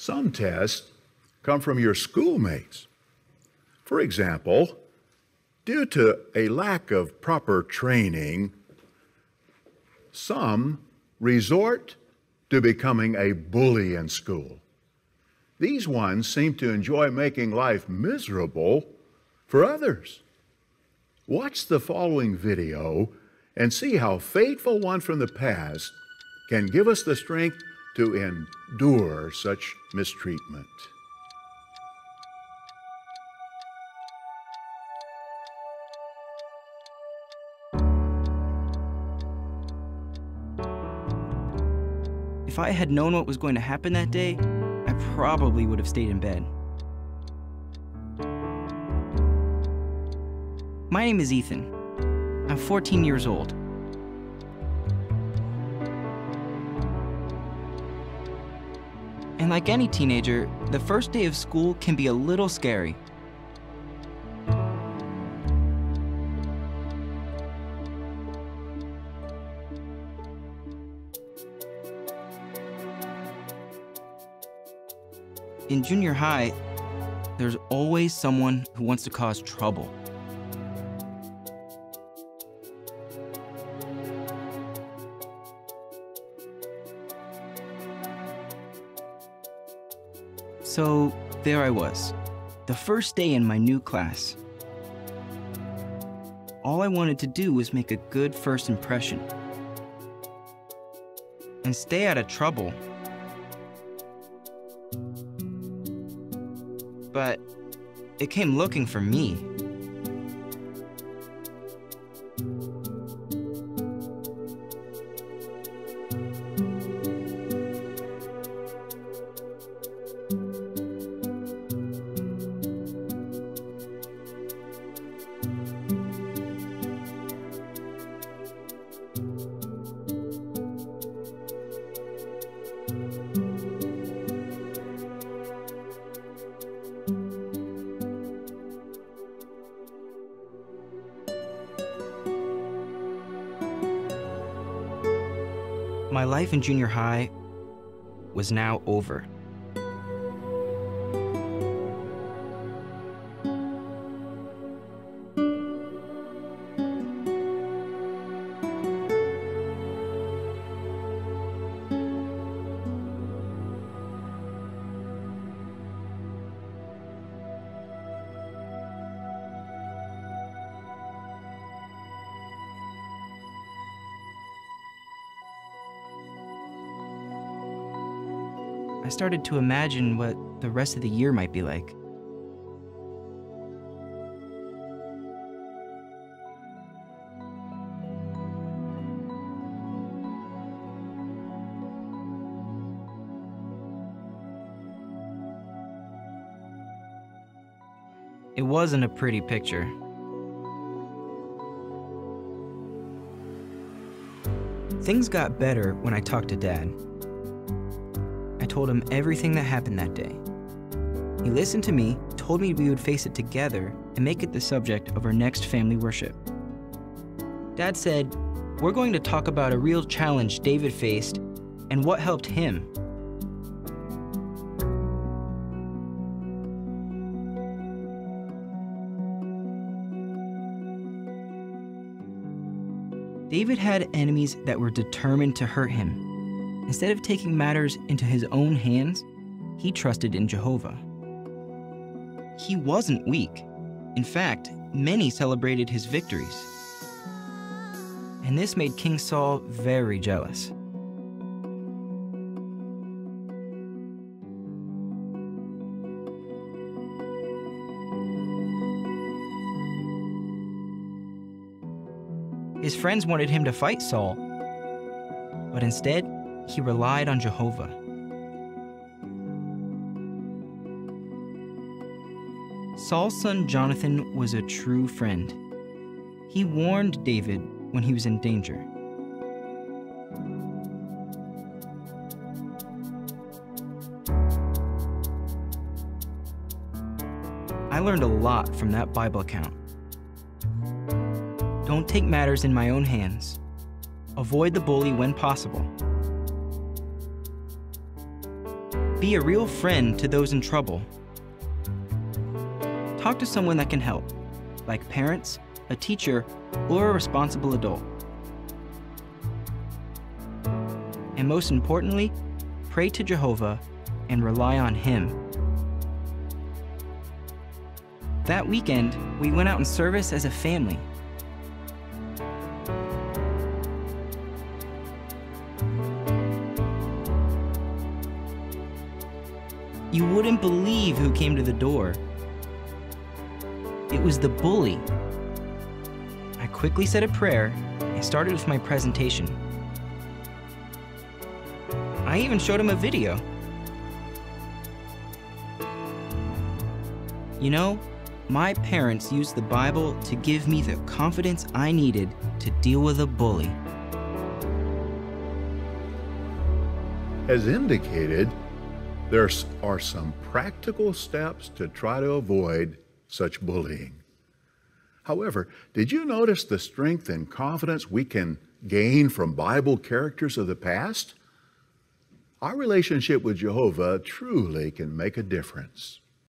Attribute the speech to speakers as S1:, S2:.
S1: Some tests come from your schoolmates. For example, due to a lack of proper training, some resort to becoming a bully in school. These ones seem to enjoy making life miserable for others. Watch the following video and see how faithful one from the past can give us the strength to endure such mistreatment.
S2: If I had known what was going to happen that day, I probably would have stayed in bed. My name is Ethan. I'm 14 years old. And like any teenager, the first day of school can be a little scary. In junior high, there's always someone who wants to cause trouble. So there I was, the first day in my new class. All I wanted to do was make a good first impression and stay out of trouble. But it came looking for me. My life in junior high was now over. I started to imagine what the rest of the year might be like. It wasn't a pretty picture. Things got better when I talked to Dad. Told him everything that happened that day. He listened to me, told me we would face it together, and make it the subject of our next family worship. Dad said, We're going to talk about a real challenge David faced and what helped him. David had enemies that were determined to hurt him. Instead of taking matters into his own hands, he trusted in Jehovah. He wasn't weak. In fact, many celebrated his victories. And this made King Saul very jealous. His friends wanted him to fight Saul, but instead, he relied on Jehovah. Saul's son Jonathan was a true friend. He warned David when he was in danger. I learned a lot from that Bible account. Don't take matters in my own hands. Avoid the bully when possible. Be a real friend to those in trouble. Talk to someone that can help, like parents, a teacher, or a responsible adult. And most importantly, pray to Jehovah and rely on Him. That weekend, we went out in service as a family. You wouldn't believe who came to the door. It was the bully. I quickly said a prayer and started with my presentation. I even showed him a video. You know, my parents used the Bible to give me the confidence I needed to deal with a bully.
S1: As indicated, there are some practical steps to try to avoid such bullying. However, did you notice the strength and confidence we can gain from Bible characters of the past? Our relationship with Jehovah truly can make a difference.